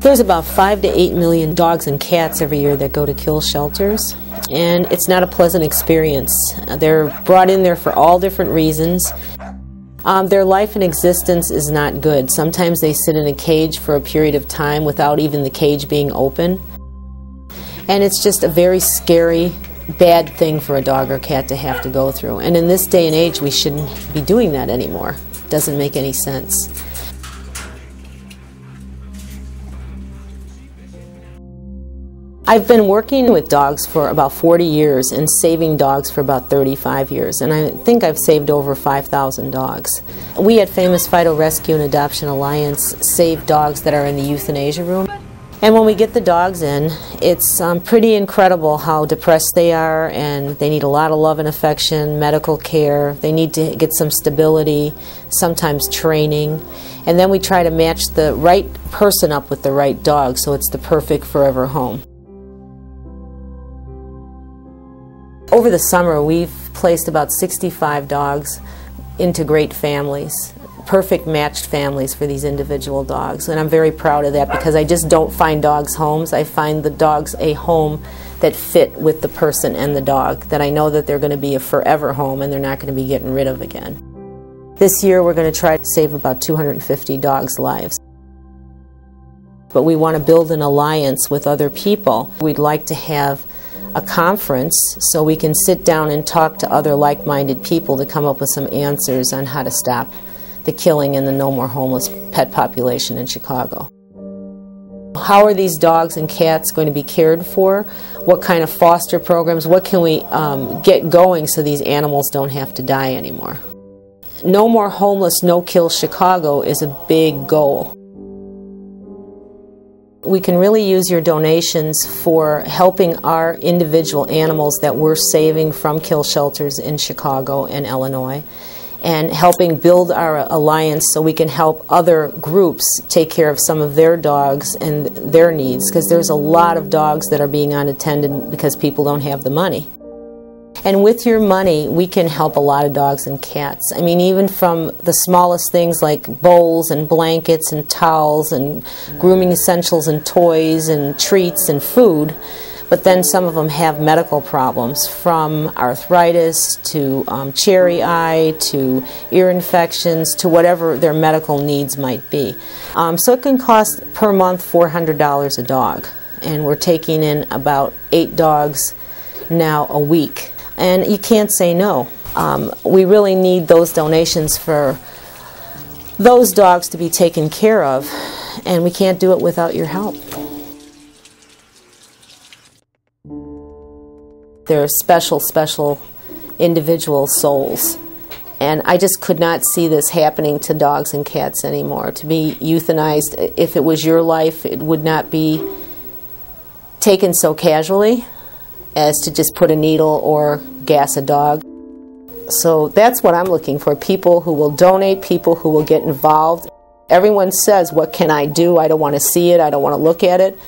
There's about five to eight million dogs and cats every year that go to kill shelters, and it's not a pleasant experience. They're brought in there for all different reasons. Um, their life and existence is not good. Sometimes they sit in a cage for a period of time without even the cage being open. And it's just a very scary, bad thing for a dog or cat to have to go through. And in this day and age, we shouldn't be doing that anymore. It doesn't make any sense. I've been working with dogs for about 40 years and saving dogs for about 35 years, and I think I've saved over 5,000 dogs. We at Famous Fido Rescue and Adoption Alliance save dogs that are in the euthanasia room. And when we get the dogs in, it's um, pretty incredible how depressed they are, and they need a lot of love and affection, medical care. They need to get some stability, sometimes training. And then we try to match the right person up with the right dog so it's the perfect forever home. Over the summer, we've placed about 65 dogs into great families, perfect matched families for these individual dogs. And I'm very proud of that because I just don't find dogs homes. I find the dogs a home that fit with the person and the dog, that I know that they're going to be a forever home and they're not going to be getting rid of again. This year, we're going to try to save about 250 dogs' lives. But we want to build an alliance with other people. We'd like to have a conference so we can sit down and talk to other like-minded people to come up with some answers on how to stop the killing and the no more homeless pet population in Chicago. How are these dogs and cats going to be cared for? What kind of foster programs? What can we um, get going so these animals don't have to die anymore? No more homeless, no kill Chicago is a big goal. We can really use your donations for helping our individual animals that we're saving from kill shelters in Chicago and Illinois and helping build our alliance so we can help other groups take care of some of their dogs and their needs because there's a lot of dogs that are being unattended because people don't have the money. And with your money, we can help a lot of dogs and cats. I mean, even from the smallest things like bowls and blankets and towels and grooming essentials and toys and treats and food. But then some of them have medical problems from arthritis to um, cherry eye to ear infections to whatever their medical needs might be. Um, so it can cost per month $400 a dog. And we're taking in about eight dogs now a week and you can't say no. Um, we really need those donations for those dogs to be taken care of, and we can't do it without your help. They're special, special individual souls. And I just could not see this happening to dogs and cats anymore. To be euthanized, if it was your life, it would not be taken so casually as to just put a needle or gas a dog. So that's what I'm looking for people who will donate, people who will get involved. Everyone says, What can I do? I don't want to see it, I don't want to look at it.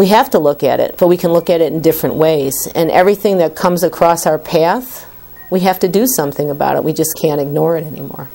We have to look at it, but we can look at it in different ways. And everything that comes across our path, we have to do something about it. We just can't ignore it anymore.